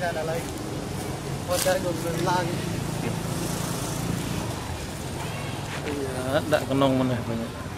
Dạ, kan alai đồn lên lang Ya, ada kenong mana này.